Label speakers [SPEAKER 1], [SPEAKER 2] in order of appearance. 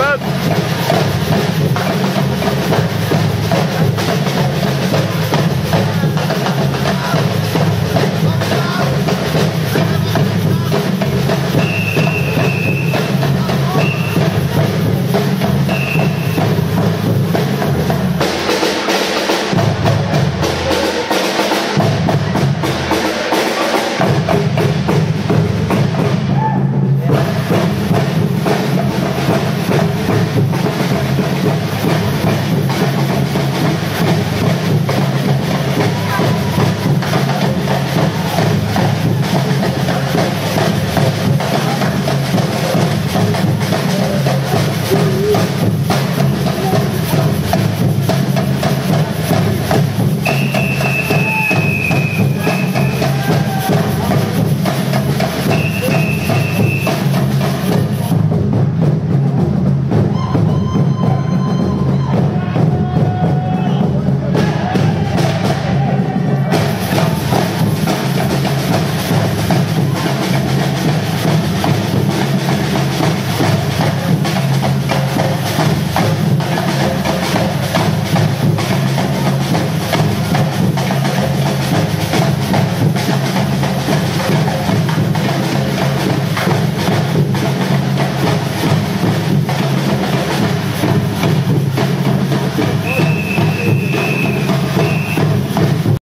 [SPEAKER 1] up.